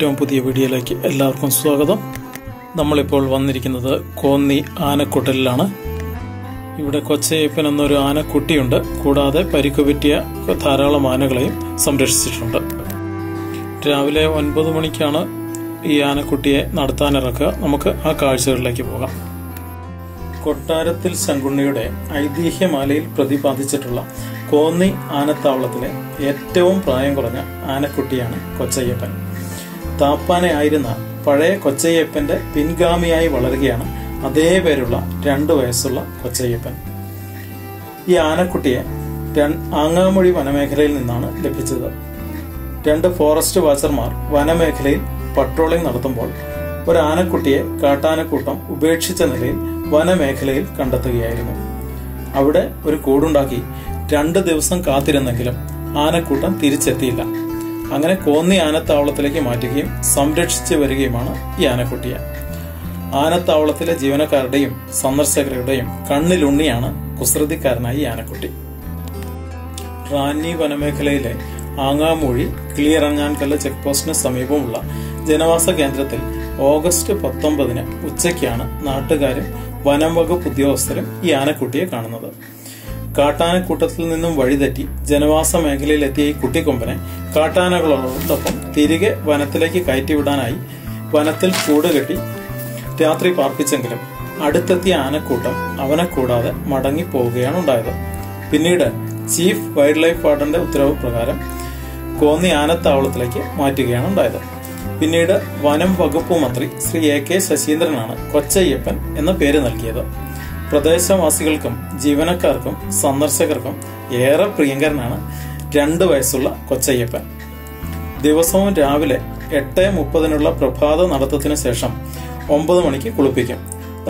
ഏറ്റവും പുതിയ വീഡിയോയിലേക്ക് എല്ലാവർക്കും സ്വാഗതം. നമ്മളിപ്പോൾ വന്നിരിക്കുന്നത് കോന്നി ആനക്കുട്ടലിലാണ്. ഇവിടെ കൊച്ചയ്യപ്പൻ എന്നൊരു ആനക്കുട്ടിയുണ്ട്. കൂടാതെ പരിക്കുപറ്റിയ ധാരാളം ആനകളെയും സംരക്ഷിച്ചിട്ടുണ്ട്. രാവിലെ ഒൻപത് മണിക്കാണ് ഈ ആനക്കുട്ടിയെ നടത്താനിറക്കുക. നമുക്ക് ആ കാഴ്ചകളിലേക്ക് പോകാം. കൊട്ടാരത്തിൽ ശങ്കുണ്ണിയുടെ ഐതിഹ്യമാലയിൽ പ്രതിപാദിച്ചിട്ടുള്ള കോന്നി ആനത്താവളത്തിലെ ഏറ്റവും പ്രായം കുറഞ്ഞ ആനക്കുട്ടിയാണ് കൊച്ചയ്യപ്പൻ. താപ്പാനയായിരുന്ന പഴയ കൊച്ചയ്യപ്പന്റെ പിൻഗാമിയായി വളരുകയാണ് അതേ പേരുള്ള രണ്ടു വയസ്സുള്ള കൊച്ചയ്യപ്പൻ. ഈ ആനക്കുട്ടിയെ ആങ്ങാമൊഴി വനമേഖലയിൽ നിന്നാണ് ലഭിച്ചത്. രണ്ട് ഫോറസ്റ്റ് വാച്ചർമാർ വനമേഖലയിൽ പട്രോളിംഗ് നടത്തുമ്പോൾ ഒരു ആനക്കുട്ടിയെ കാട്ടാനക്കൂട്ടം ഉപേക്ഷിച്ച നിലയിൽ വനമേഖലയിൽ കണ്ടെത്തുകയായിരുന്നു. അവിടെ ഒരു കൂടുണ്ടാക്കി രണ്ട് ദിവസം കാത്തിരുന്നെങ്കിലും ആനക്കൂട്ടം തിരിച്ചെത്തിയില്ല. അങ്ങനെ കോന്നി ആനത്താവളത്തിലേക്ക് മാറ്റുകയും സംരക്ഷിച്ചു വരികയുമാണ് ഈ ആനക്കുട്ടിയെ. ആനത്താവളത്തിലെ ജീവനക്കാരുടെയും സന്ദർശകരുടെയും കണ്ണിലുണ്ണിയാണ് കുസൃതിക്കാരനായി ആനക്കുട്ടി. റാന്നി വനമേഖലയിലെ ആങ്ങാമൂഴി കിളിയിറങ്ങാൻകല്ല് ചെക്ക് പോസ്റ്റിന് സമീപമുള്ള ജനവാസ കേന്ദ്രത്തിൽ ഓഗസ്റ്റ് പത്തൊമ്പതിന് ഉച്ചയ്ക്കാണ് നാട്ടുകാരും വനം വകുപ്പ് ഉദ്യോഗസ്ഥരും ഈ ആനക്കുട്ടിയെ കാണുന്നത്. കാട്ടാനക്കൂട്ടത്തിൽ നിന്നും വഴിതെറ്റി ജനവാസ മേഖലയിലെത്തിയ ഈ കുട്ടിക്കൊമ്പനെ കാട്ടാനകളോടൊപ്പം തിരികെ വനത്തിലേക്ക് കയറ്റിവിടാനായി വനത്തിൽ കൂടുകെട്ടി രാത്രി പാർപ്പിച്ചെങ്കിലും അടുത്തെത്തിയ ആനക്കൂട്ടം അവനെ കൂടാതെ മടങ്ങി പോവുകയാണ് ഉണ്ടായത്. പിന്നീട് ചീഫ് വൈൽഡ് ലൈഫ് വാർഡന്റെ ഉത്തരവ് പ്രകാരം കോന്നി ആനത്താവളത്തിലേക്ക് മാറ്റുകയാണ് ഉണ്ടായത്. പിന്നീട് വനം വകുപ്പ് മന്ത്രി ശ്രീ എ കെ ശശീന്ദ്രനാണ് കൊച്ചയ്യപ്പൻ എന്ന പേര് നൽകിയത്. പ്രദേശവാസികൾക്കും ജീവനക്കാർക്കും സന്ദർശകർക്കും ഏറെ പ്രിയങ്കരനാണ് രണ്ട് വയസ്സുള്ള കൊച്ചയ്യപ്പൻ. ദിവസവും രാവിലെ എട്ട് മുപ്പതിനുള്ള പ്രഭാത നടത്തത്തിന് ശേഷം ഒമ്പത് മണിക്ക് കുളിപ്പിക്കും.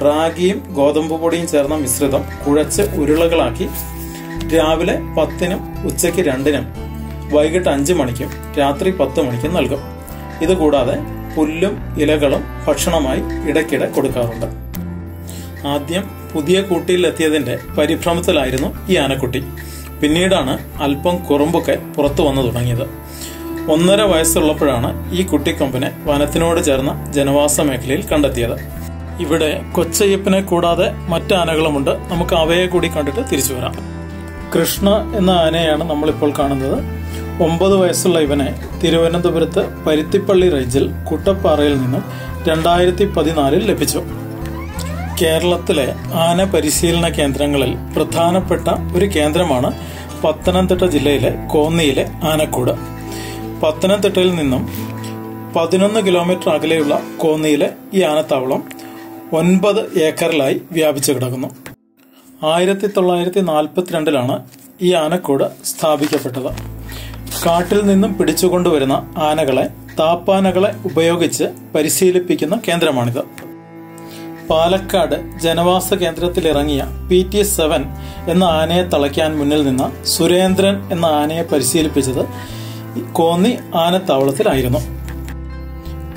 റാഗിയും ഗോതമ്പ് പൊടിയും ചേർന്ന മിശ്രിതം കുഴച്ച് ഉരുളകളാക്കി രാവിലെ പത്തിനും ഉച്ചയ്ക്ക് രണ്ടിനും വൈകിട്ട് അഞ്ചു മണിക്കും രാത്രി പത്ത് മണിക്കും നൽകും. ഇതുകൂടാതെ പുല്ലും ഇലകളും ഭക്ഷണമായി ഇടയ്ക്കിടെ കൊടുക്കാറുണ്ട്. ആദ്യം പുതിയ കൂട്ടിയിൽ എത്തിയതിന്റെ പരിഭ്രമത്തിലായിരുന്നു ഈ ആനക്കുട്ടി. പിന്നീടാണ് അല്പം കുറുമ്പൊക്കെ പുറത്തു വന്നു തുടങ്ങിയത്. ഒന്നര വയസ്സുള്ളപ്പോഴാണ് ഈ കുട്ടിക്കൊമ്പിനെ വനത്തിനോട് ചേർന്ന ജനവാസ മേഖലയിൽ കണ്ടെത്തിയത്. ഇവിടെ കൊച്ചയ്യപ്പനെ കൂടാതെ മറ്റു ആനകളുമുണ്ട്. നമുക്ക് അവയെ കൂടി കണ്ടിട്ട് തിരിച്ചു വരാം. കൃഷ്ണ എന്ന ആനയാണ് നമ്മളിപ്പോൾ കാണുന്നത്. ഒമ്പത് വയസ്സുള്ള ഇവനെ തിരുവനന്തപുരത്ത് പരുത്തിപ്പള്ളി റേഞ്ചിൽ കുട്ടപ്പാറയിൽ നിന്നും രണ്ടായിരത്തി പതിനാലിൽ ലഭിച്ചു. കേരളത്തിലെ ആന പരിശീലന കേന്ദ്രങ്ങളിൽ പ്രധാനപ്പെട്ട ഒരു കേന്ദ്രമാണ് പത്തനംതിട്ട ജില്ലയിലെ കോന്നിയിലെ ആനക്കൂട്. പത്തനംതിട്ടയിൽ നിന്നും പതിനൊന്ന് കിലോമീറ്റർ അകലെയുള്ള കോന്നിയിലെ ഈ ആനത്താവളം ഒൻപത് ഏക്കറിലായി വ്യാപിച്ചു കിടക്കുന്നു. ആയിരത്തി തൊള്ളായിരത്തി നാൽപ്പത്തിരണ്ടിലാണ് ഈ ആനക്കൂട് സ്ഥാപിക്കപ്പെട്ടത്. കാട്ടിൽ നിന്നും പിടിച്ചുകൊണ്ടുവരുന്ന ആനകളെ താപ്പാനകളെ ഉപയോഗിച്ച് പരിശീലിപ്പിക്കുന്ന കേന്ദ്രമാണിത്. പാലക്കാട് ജനവാസ കേന്ദ്രത്തിൽ ഇറങ്ങിയ പി ടി സെവൻ എന്ന ആനയെ തളയ്ക്കാൻ മുന്നിൽ നിന്ന സുരേന്ദ്രൻ എന്ന ആനയെ പരിശീലിപ്പിച്ചത് കോന്നി ആനത്താവളത്തിലായിരുന്നു.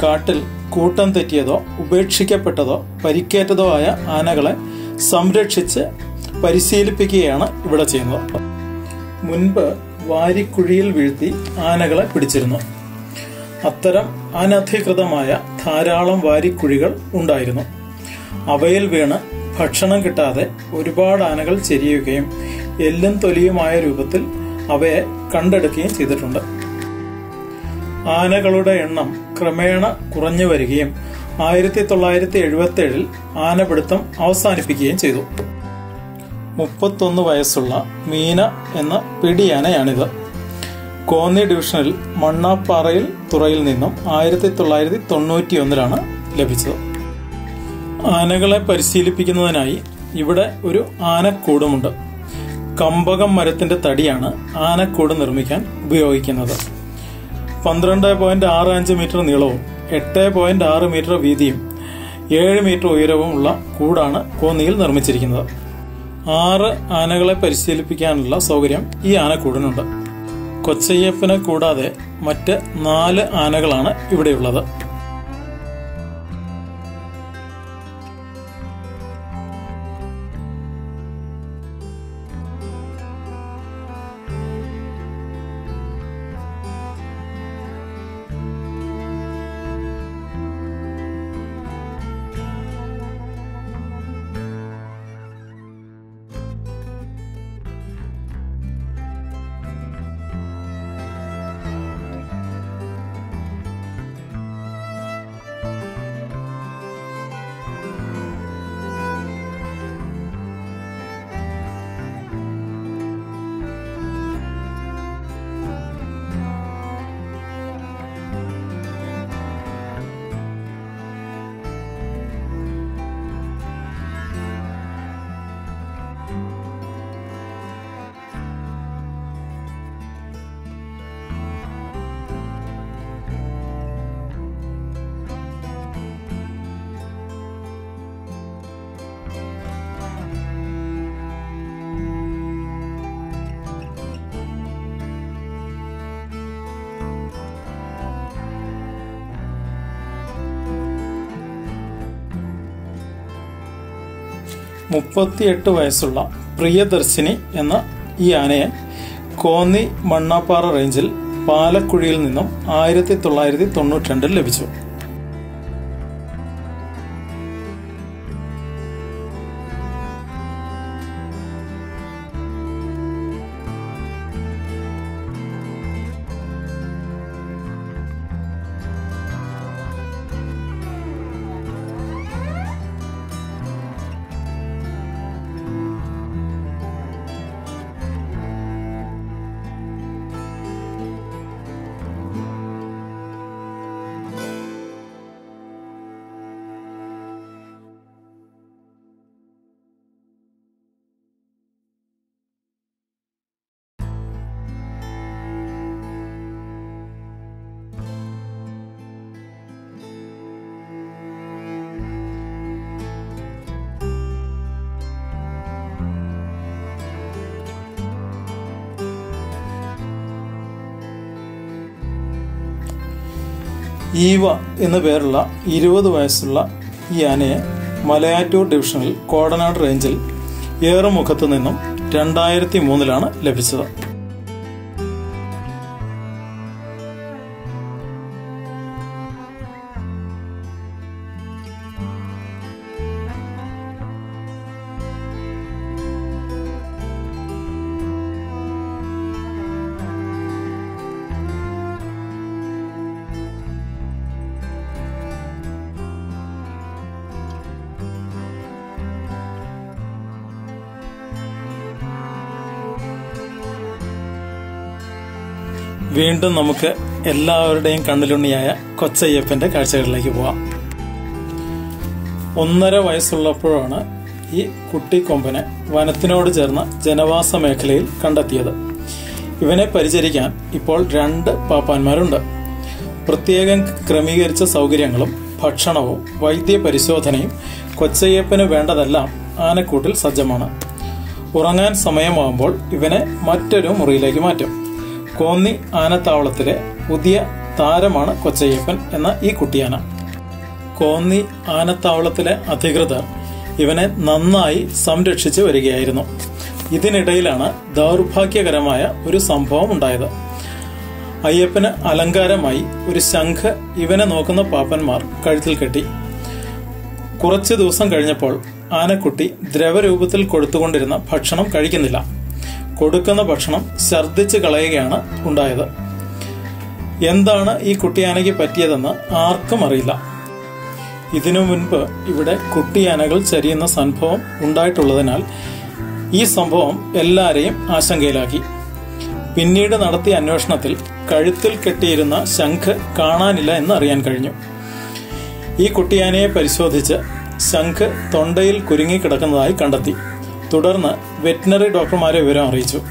കാട്ടിൽ കൂട്ടം തെറ്റിയതോ ഉപേക്ഷിക്കപ്പെട്ടതോ പരിക്കേറ്റതോ ആയ ആനകളെ സംരക്ഷിച്ച് പരിശീലിപ്പിക്കുകയാണ് ഇവിടെ ചെയ്യുന്നത്. മുൻപ് വാരിക്കുഴിയിൽ വീഴ്ത്തി ആനകളെ പിടിച്ചിരുന്നു. അത്തരം അനധികൃതമായ ധാരാളം വാരിക്കുഴികൾ ഉണ്ടായിരുന്നു. അവയിൽ വീണ് ഭക്ഷണം കിട്ടാതെ ഒരുപാട് ആനകൾ ചെരിയുകയും എല്ലും തൊലിയുമായ രൂപത്തിൽ അവയെ കണ്ടെടുക്കുകയും ചെയ്തിട്ടുണ്ട്. ആനകളുടെ എണ്ണം ക്രമേണ കുറഞ്ഞു വരികയും ആയിരത്തി തൊള്ളായിരത്തി എഴുപത്തി ഏഴിൽ ആനപിടുത്തം അവസാനിപ്പിക്കുകയും ചെയ്തു. മുപ്പത്തൊന്ന് വയസ്സുള്ള മീന എന്ന പിടിയാനയാണിത്. കോന്നി ഡിവിഷനിൽ മണ്ണാപ്പാറയിൽ തുറയിൽ നിന്നും ആയിരത്തി തൊള്ളായിരത്തി തൊണ്ണൂറ്റി ഒന്നിലാണ് ലഭിച്ചത്. ആനകളെ പരിശീലിപ്പിക്കുന്നതിനായി ഇവിടെ ഒരു ആനക്കൂടുമുണ്ട്. കമ്പകം മരത്തിന്റെ തടിയാണ് ആനക്കൂട് നിർമ്മിക്കാൻ ഉപയോഗിക്കുന്നത്. പന്ത്രണ്ട് പോയിന്റ് ആറ് അഞ്ച് മീറ്റർ നീളവും എട്ട് പോയിന്റ് ആറ് മീറ്റർ വീതിയും ഏഴ് മീറ്റർ ഉയരവും ഉള്ള കൂടാണ് കോന്നിയിൽ നിർമ്മിച്ചിരിക്കുന്നത്. ആറ് ആനകളെ പരിശീലിപ്പിക്കാനുള്ള സൗകര്യം ഈ ആനക്കൂടിനുണ്ട്. കൊച്ചയ്യപ്പനെ കൂടാതെ മറ്റ് നാല് ആനകളാണ് ഇവിടെയുള്ളത്. മുപ്പത്തിയെട്ട് വയസ്സുള്ള പ്രിയദർശിനി എന്ന ഈ ആനയെ കോന്നി മണ്ണാപ്പാറ റേഞ്ചിൽ പാലക്കുഴിയിൽ നിന്നും ആയിരത്തി തൊള്ളായിരത്തി തൊണ്ണൂറ്റി രണ്ടിൽ ലഭിച്ചു. ഈവ എന്ന പേരുള്ള ഇരുപത് വയസ്സുള്ള ഈ ആനയെ മലയാറ്റൂർ ഡിവിഷനിൽ കോടനാട് റേഞ്ചിൽ ഏറുമുഖത്തു നിന്നും രണ്ടായിരത്തി മൂന്നിലാണ് ലഭിച്ചത്. വീണ്ടും നമുക്ക് എല്ലാവരുടെയും കണ്ണിലുണ്ണിയായ കൊച്ചയ്യപ്പന്റെ കാഴ്ചകളിലേക്ക് പോവാം. ഒന്നര വയസ്സുള്ളപ്പോഴാണ് ഈ കുട്ടിക്കൊമ്പനെ വനത്തിനോട് ചേർന്ന ജനവാസ മേഖലയിൽ കണ്ടെത്തിയത്. ഇവനെ പരിചരിക്കാൻ ഇപ്പോൾ രണ്ട് പാപ്പാന്മാരുണ്ട്. പ്രത്യേകം ക്രമീകരിച്ച സൗകര്യങ്ങളും ഭക്ഷണവും വൈദ്യ പരിശോധനയും കൊച്ചയ്യപ്പന് വേണ്ടതെല്ലാം ആനക്കൂട്ടിൽ സജ്ജമാണ്. ഉറങ്ങാൻ സമയമാകുമ്പോൾ ഇവനെ മറ്റൊരു മുറിയിലേക്ക് മാറ്റും. കോന്നി ആനത്താവളത്തിലെ പുതിയ താരമാണ് കൊച്ചയ്യപ്പൻ എന്ന ഈ കുട്ടിയാന. കോന്നി ആനത്താവളത്തിലെ അധികൃതർ ഇവനെ നന്നായി സംരക്ഷിച്ചു വരികയായിരുന്നു. ഇതിനിടയിലാണ് ദൗർഭാഗ്യകരമായ ഒരു സംഭവം ഉണ്ടായത്. അയ്യപ്പന് അലങ്കാരമായി ഒരു ശംഖ് ഇവനെ നോക്കുന്ന പാപ്പന്മാർ കഴുത്തിൽ കെട്ടി. കുറച്ചു ദിവസം കഴിഞ്ഞപ്പോൾ ആനക്കുട്ടി ദ്രവരൂപത്തിൽ കൊടുത്തുകൊണ്ടിരുന്ന ഭക്ഷണം കഴിക്കുന്നില്ല. കൊടുക്കുന്ന ഭക്ഷണം ഛർദ്ദിച്ച് കളയുകയാണ് ഉണ്ടായത്. എന്താണ് ഈ കുട്ടിയാനയ്ക്ക് പറ്റിയതെന്ന് ആർക്കും അറിയില്ല. ഇതിനു മുൻപ് ഇവിടെ കുട്ടിയാനകൾ ചരിയുന്ന സംഭവം ഉണ്ടായിട്ടുള്ളതിനാൽ ഈ സംഭവം എല്ലാവരെയും ആശങ്കയിലാക്കി. പിന്നീട് നടത്തിയ അന്വേഷണത്തിൽ കഴുത്തിൽ കെട്ടിയിരുന്ന ശംഖ് കാണാനില്ല എന്ന് അറിയാൻ കഴിഞ്ഞു. ഈ കുട്ടിയാനയെ പരിശോധിച്ച് ശംഖ് തൊണ്ടയിൽ കുരുങ്ങിക്കിടക്കുന്നതായി കണ്ടെത്തി. തുടർന്ന് വെറ്റിനറി ഡോക്ടർമാരെ വിവരം അറിയിച്ചു.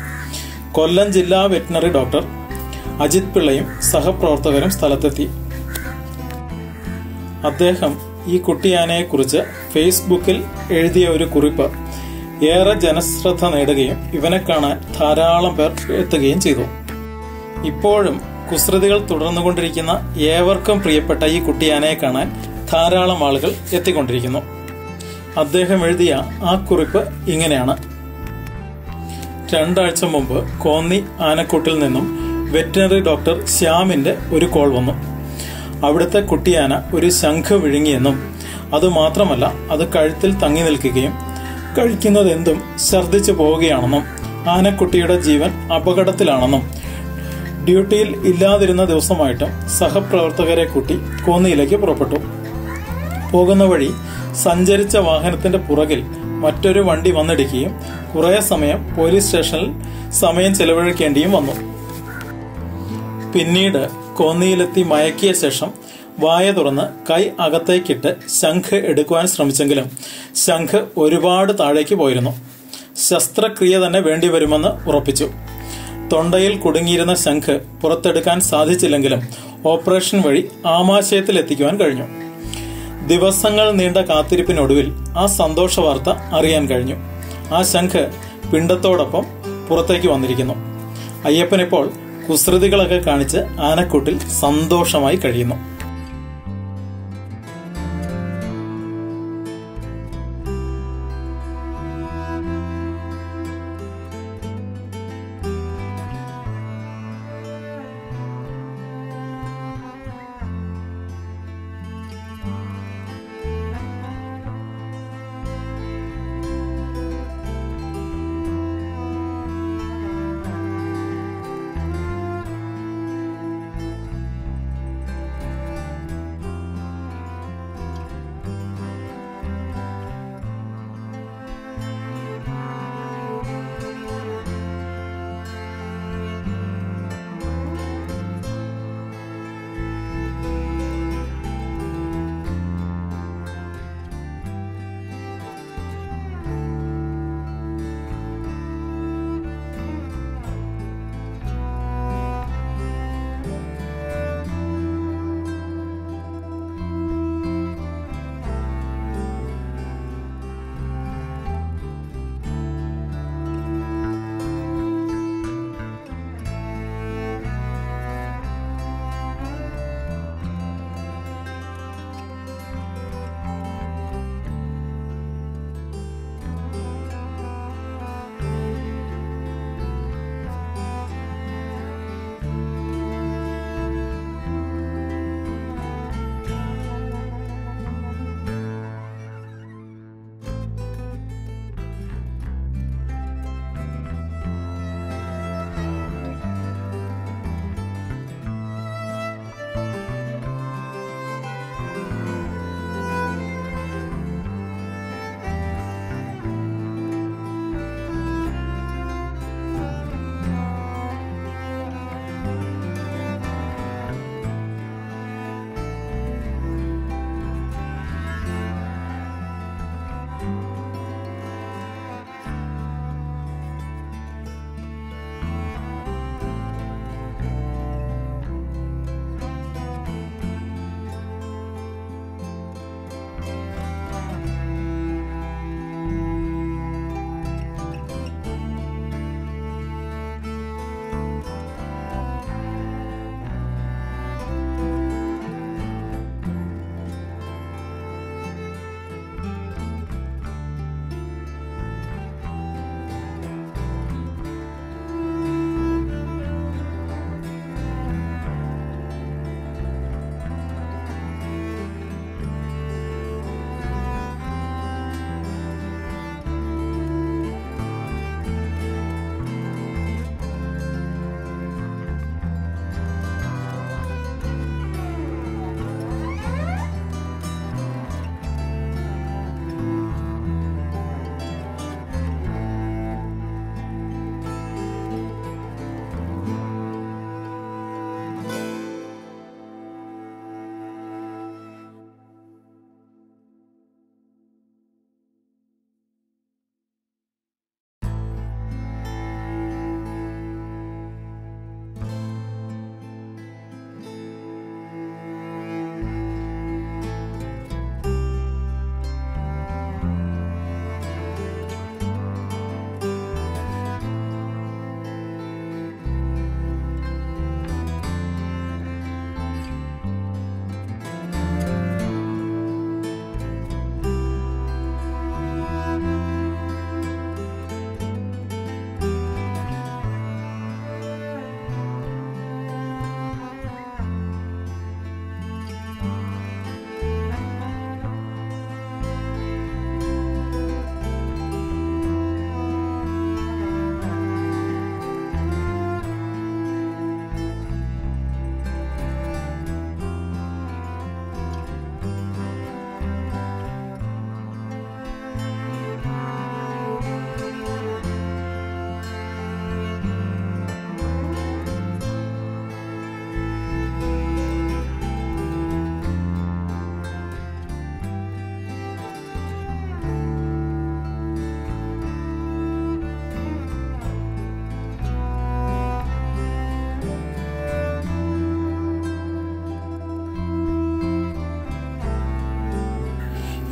കൊല്ലം ജില്ലാ വെറ്റിനറി ഡോക്ടർ അജിത് പിള്ളയും സഹപ്രവർത്തകരും സ്ഥലത്തെത്തി. അദ്ദേഹം ഈ കുട്ടിയാനയെക്കുറിച്ച് ഫേസ്ബുക്കിൽ എഴുതിയ ഒരു കുറിപ്പ് ഏറെ ജനശ്രദ്ധ നേടുകയും ഇവനെ കാണാൻ ധാരാളം പേർ എത്തുകയും ചെയ്തു. ഇപ്പോഴും കുസൃതികൾ തുടർന്നുകൊണ്ടിരിക്കുന്ന ഏവർക്കും പ്രിയപ്പെട്ട ഈ കുട്ടിയാനയെ കാണാൻ ധാരാളം ആളുകൾ എത്തിക്കൊണ്ടിരിക്കുന്നു. അദ്ദേഹം എഴുതിയ ആ കുറിപ്പ് ഇങ്ങനെയാണ്. രണ്ടാഴ്ച മുമ്പ് കോന്നി ആനക്കൂട്ടിൽ നിന്നും വെറ്റിനറി ഡോക്ടർ ശ്യാമിന്റെ ഒരു കോൾ വന്നു. അവിടുത്തെ കുട്ടിയാന ഒരു ശംഖ് വിഴുങ്ങിയെന്നും അതുമാത്രമല്ല അത് കഴുത്തിൽ തങ്ങി നിൽക്കുകയും കഴിക്കുന്നത് എന്തും ഛർദ്ദിച്ചു പോവുകയാണെന്നും ആനക്കുട്ടിയുടെ ജീവൻ അപകടത്തിലാണെന്നും ഡ്യൂട്ടിയിൽ ഇല്ലാതിരുന്ന ദിവസമായിട്ടും സഹപ്രവർത്തകരെ കൂട്ടി കോന്നിയിലേക്ക് പുറപ്പെട്ടു. പോകുന്ന വഴി സഞ്ചരിച്ച വാഹനത്തിന്റെ പുറകിൽ മറ്റൊരു വണ്ടി വന്നിടിക്കുകയും കുറേ സമയം പോലീസ് സ്റ്റേഷനിൽ സമയം ചെലവഴിക്കേണ്ടിയും വന്നു. പിന്നീട് കോന്നിയിലെത്തി മയക്കിയ ശേഷം വായ തുറന്ന് കൈ അകത്തേക്കിട്ട് ശംഖ് എടുക്കുവാൻ ശ്രമിച്ചെങ്കിലും ശംഖ് ഒരുപാട് താഴേക്ക് പോയിരുന്നു. ശസ്ത്രക്രിയ തന്നെ വേണ്ടിവരുമെന്ന് ഉറപ്പിച്ചു. തൊണ്ടയിൽ കുടുങ്ങിയിരുന്ന ശംഖ് പുറത്തെടുക്കാൻ സാധിച്ചില്ലെങ്കിലും ഓപ്പറേഷൻ വഴി ആമാശയത്തിൽ എത്തിക്കുവാൻ കഴിഞ്ഞു. ദിവസങ്ങൾ നീണ്ട കാത്തിരിപ്പിനൊടുവിൽ ആ സന്തോഷ വാർത്ത അറിയാൻ കഴിഞ്ഞു. ആ ശംഖ് പിണ്ടത്തോടൊപ്പം പുറത്തേക്ക് വന്നിരിക്കുന്നു. അയ്യപ്പനിപ്പോൾ കുസൃതികളൊക്കെ കാണിച്ച് ആനക്കൂട്ടിൽ സന്തോഷമായി കഴിയുന്നു.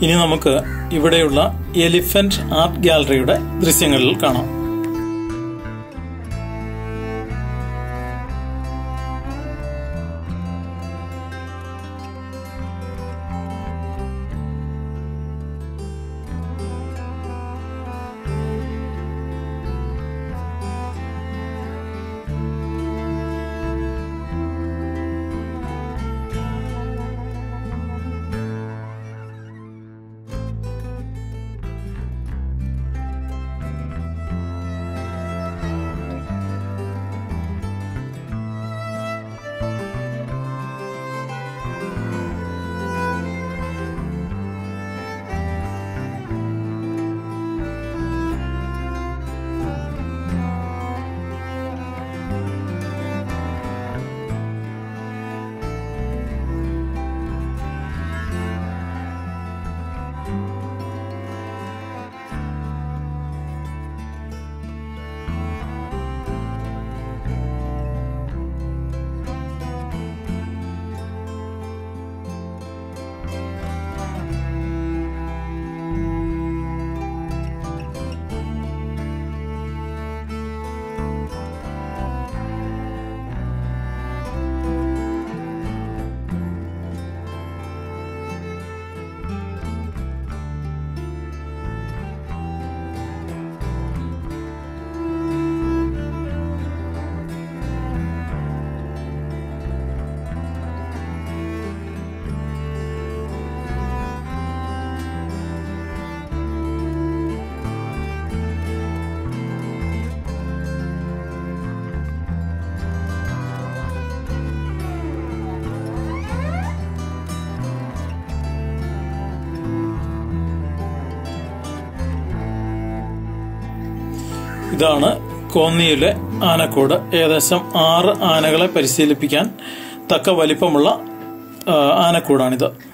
ഇനി നമുക്ക് ഇവിടെയുള്ള എലിഫന്റ് ആർട്ട് ഗാലറിയുടെ ദൃശ്യങ്ങളിൽ കാണാം. ഇതാണ് കോന്നിയിലെ ആനക്കൂട്. ഏകദേശം ആറ് ആനകളെ പരിശീലിപ്പിക്കാൻ തക്ക വലിപ്പമുള്ള ആനക്കൂടാണിത്.